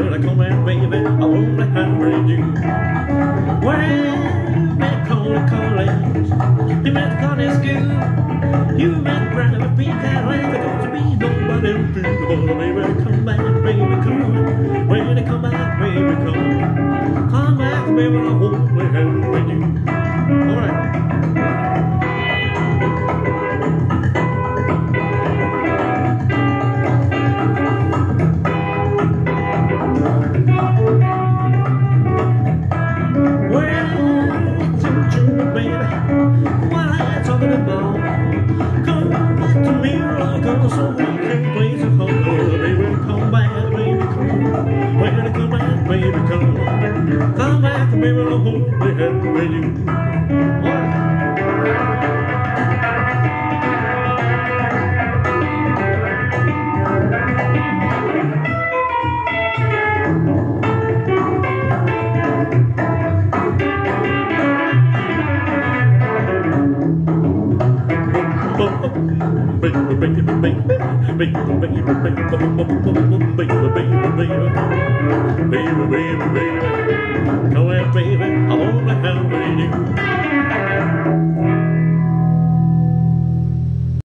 when I come out, baby, I wanna have you. They call it college, you met college school, you met private beat that land, there don't be nobody fool. Baby, come back, baby, come. When they come back, baby, come. Come back, baby, I wanna have you. All right. Come. Back, baby, I'll hold my hand with you. What? Baby, baby, baby, come here, baby, I wanna have with baby